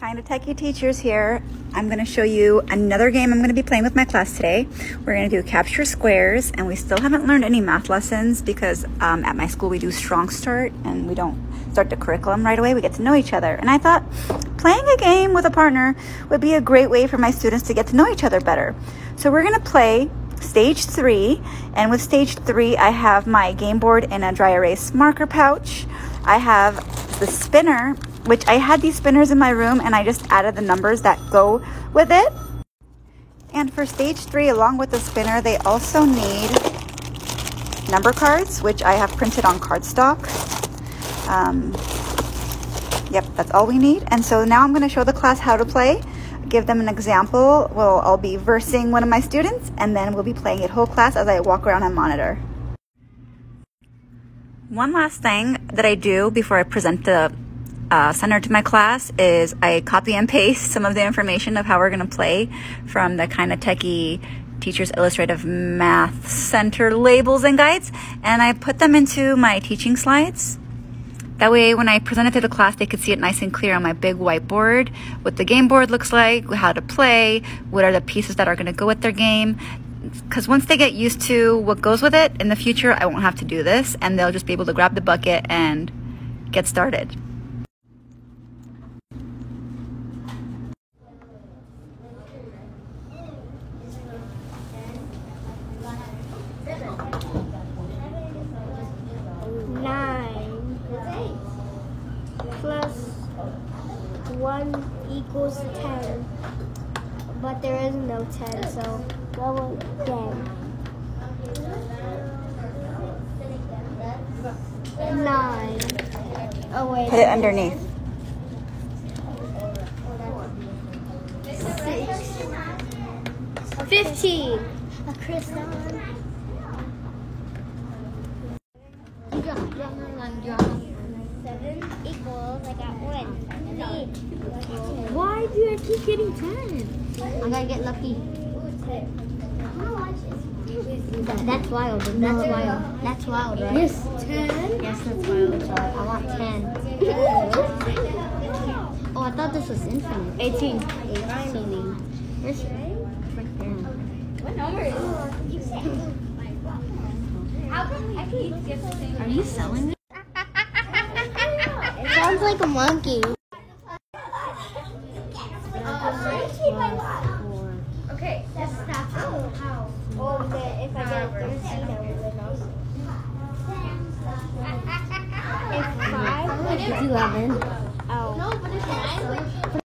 Kinda Techy Teachers here. I'm going to show you another game I'm going to be playing with my class today. We're going to do Capture Squares, and we still haven't learned any math lessons because um, at my school we do Strong Start, and we don't start the curriculum right away. We get to know each other. And I thought playing a game with a partner would be a great way for my students to get to know each other better. So we're going to play stage three, and with stage three, I have my game board in a dry erase marker pouch. I have the spinner which I had these spinners in my room and I just added the numbers that go with it. And for stage three, along with the spinner, they also need number cards, which I have printed on cardstock. Um, yep, that's all we need. And so now I'm gonna show the class how to play, give them an example. Well, I'll be versing one of my students and then we'll be playing it whole class as I walk around and monitor. One last thing that I do before I present the uh, center to my class is I copy and paste some of the information of how we're going to play from the Kinda Techy Teachers Illustrative Math Center labels and guides, and I put them into my teaching slides. That way, when I present it to the class, they could see it nice and clear on my big whiteboard, what the game board looks like, how to play, what are the pieces that are going to go with their game. Because once they get used to what goes with it, in the future, I won't have to do this, and they'll just be able to grab the bucket and get started. 1 equals 10. But there is no 10, so go 10. 9. Oh, wait. Put it underneath. 6. 15. A crystal. Equals, I got one. Why do I keep getting ten? I gotta get lucky. that's wild. That's wild. That's wild, right? Yes, ten. Yes, that's wild. I want ten. oh, I thought this was infinite. Eighteen. Eighteen. Yes. What number is it? How come? Are you selling me? like a monkey. Okay, that's not how. Oh, if I get 13, I would win also. If five, it's eleven. Oh. No, but nine.